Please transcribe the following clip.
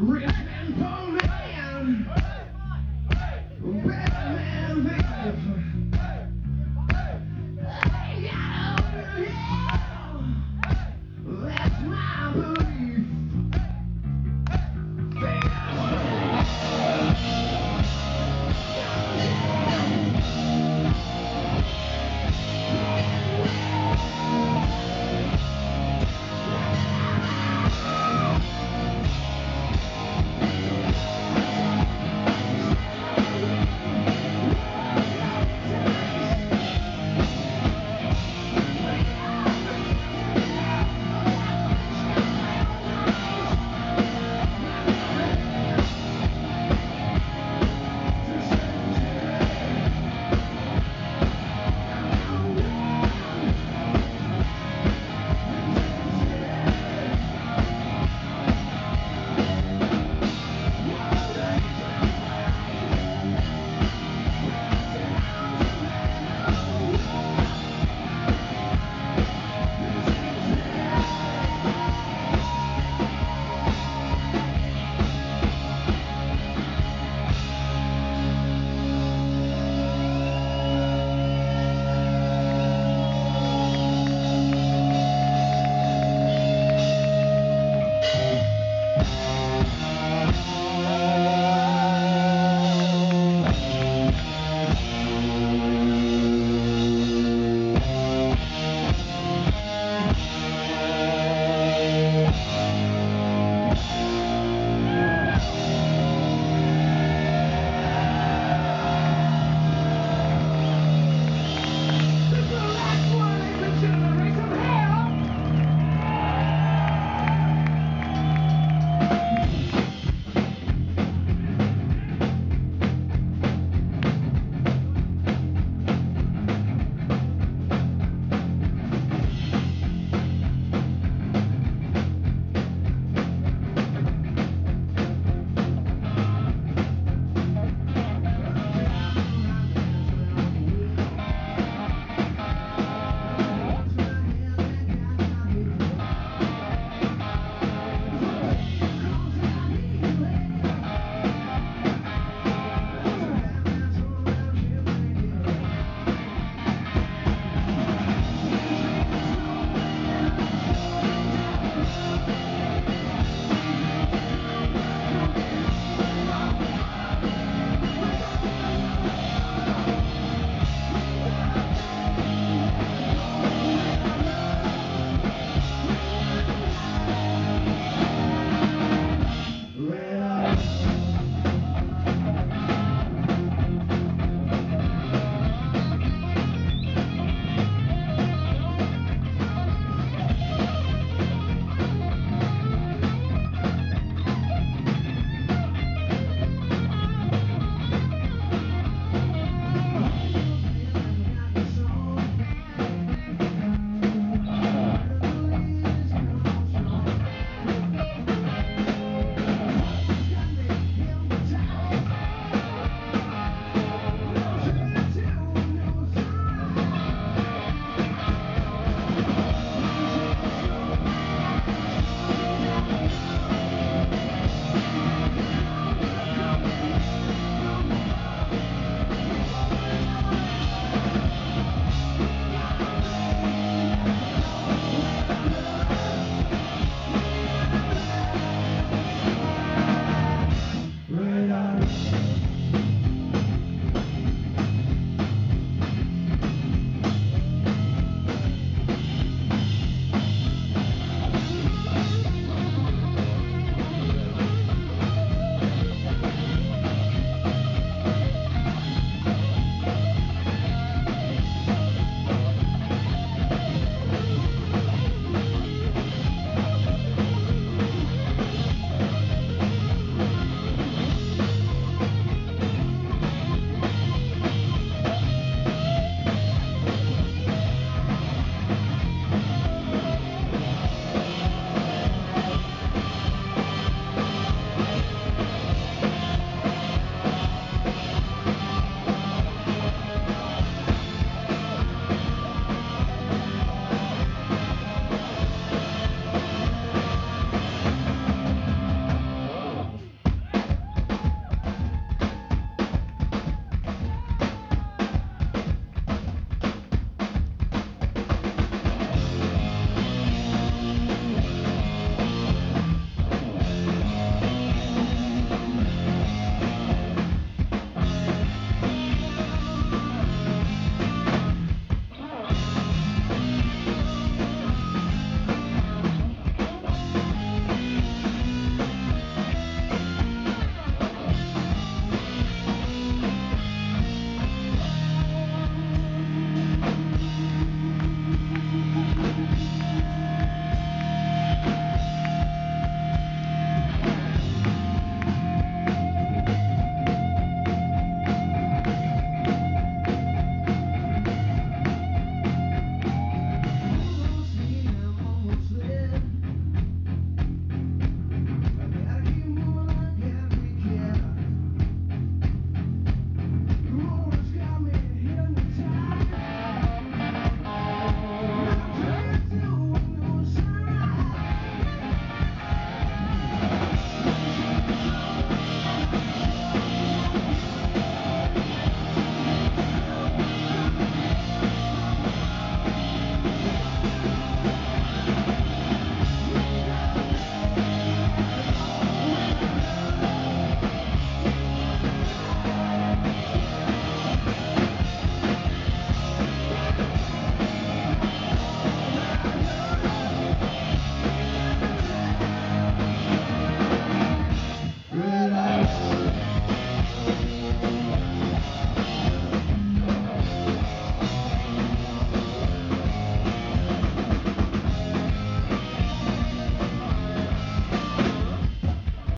Rich man, poor man.